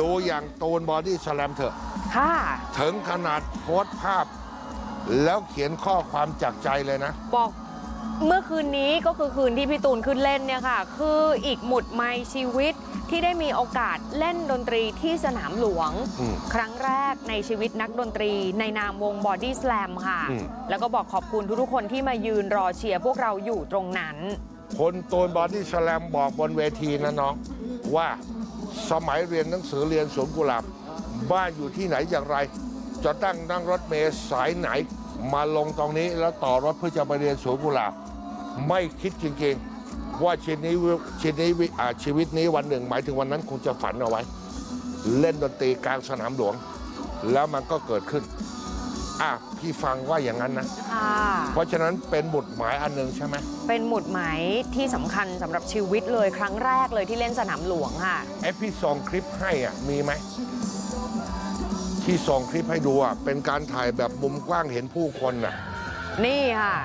ดูอย่างตูนบอดี้สแลมเถอะ ค่ะ ถึงขนาดโพสต์ภาพ แล้วเขียนข้อความจากใจเลยนะ บอกเมื่อคืนนี้ก็คือคืนที่พี่ตูนขึ้นเล่นเนี่ยค่ะ คืออีกหมุดไมล์ชีวิตที่ได้มีโอกาสเล่นดนตรีที่สนามหลวง อืมครั้งแรกในชีวิตนักดนตรีในนามวงบอดี้สแลมค่ะ อืม แล้วก็บอกขอบคุณทุกๆคนที่มายืนรอเชียร์พวกเราอยู่ตรงนั้น คนตูนบอดี้สแลมบอกบนเวทีนะน้อง ว่า สมัยเรียนหนังสือเรียนสวนกุหลาบ บ้านอยู่ที่ไหนอย่างไร จะตั้งนั่งรถเมล์สายไหน มาลงตรงนี้แล้วต่อรถเพื่อจะไปเรียนสวนกุหลาบ ไม่คิดจริงๆ ว่าชีวิตนี้ชีวิตนี้ชีวิตนี้วันหนึ่ง หมายถึงวันนั้นคงจะฝันเอาไว้ เล่นดนตรีกลางสนามหลวง แล้วมันก็เกิดขึ้น อะพี่ฟังว่าอย่างนั้นนะค่ะเพราะฉะนั้นเป็นบุตรหมายอันหนึ่งใช่ไหมเป็นหมุดหมายที่สำคัญสำหรับชีวิตเลยครั้งแรกเลยที่เล่นสนามหลวงค่ะไอพี่ส่งคลิปให้อะมีไหมที่ส่งคลิปให้ดูอะเป็นการถ่ายแบบมุมกว้างเห็นผู้คนน่ะนี่ค่ะ